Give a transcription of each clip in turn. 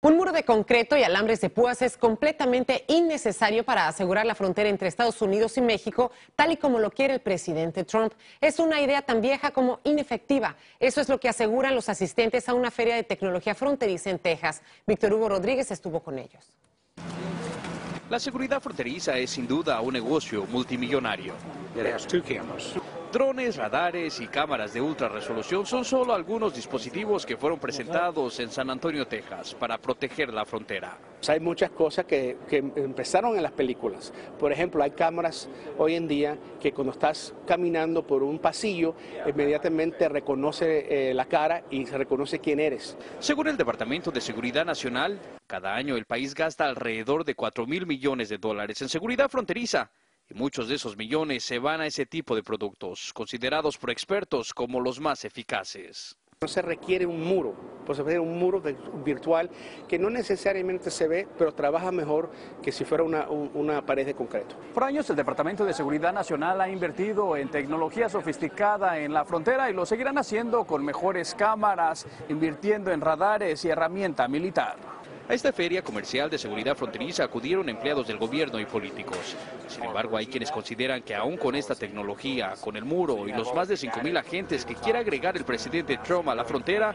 Un muro de concreto y alambres de púas es completamente innecesario para asegurar la frontera entre Estados Unidos y México, tal y como lo quiere el presidente Trump. Es una idea tan vieja como inefectiva. Eso es lo que aseguran los asistentes a una feria de tecnología fronteriza en Texas. Víctor Hugo Rodríguez estuvo con ellos. La seguridad fronteriza es sin duda un negocio multimillonario. Drones, radares y cámaras de ultra resolución son solo algunos dispositivos que fueron presentados en San Antonio, Texas, para proteger la frontera. Hay muchas cosas que, empezaron en las películas. Por ejemplo, hay cámaras hoy en día que cuando estás caminando por un pasillo, inmediatamente reconoce eh, la cara y se reconoce quién eres. Según el Departamento de Seguridad Nacional, cada año el país gasta alrededor de 4 mil millones de dólares en seguridad fronteriza y muchos de esos millones se van a ese tipo de productos, considerados por expertos como los más eficaces. No se requiere un muro, pues se un muro virtual que no necesariamente se ve, pero trabaja mejor que si fuera una, una pared de concreto. Por años el Departamento de Seguridad Nacional ha invertido en tecnología sofisticada en la frontera y lo seguirán haciendo con mejores cámaras, invirtiendo en radares y herramienta militar. A esta feria comercial de seguridad fronteriza acudieron empleados del gobierno y políticos. Sin embargo, hay quienes consideran que aún con esta tecnología, con el muro y los más de 5.000 agentes que quiera agregar el presidente Trump a la frontera,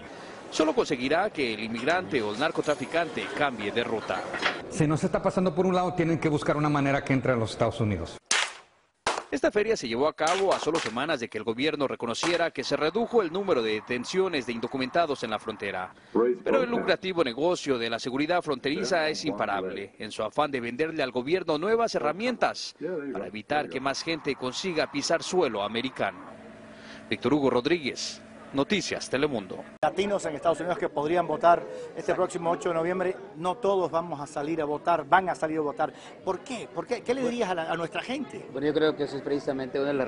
solo conseguirá que el inmigrante o el narcotraficante cambie de ruta. Se está pasando por un lado, tienen que buscar una manera que entre a los Estados Unidos. Esta feria se llevó a cabo a solo semanas de que el gobierno reconociera que se redujo el número de detenciones de indocumentados en la frontera. Pero el lucrativo negocio de la seguridad fronteriza es imparable, en su afán de venderle al gobierno nuevas herramientas para evitar que más gente consiga pisar suelo americano. Víctor Hugo Rodríguez, Noticias Telemundo. Latinos en Estados Unidos que podrían votar este próximo 8 de noviembre, no todos vamos a salir a votar, van a salir a votar. ¿Por qué? ¿Por qué? ¿Qué le dirías a, a nuestra gente? Bueno, yo creo que eso es precisamente una de las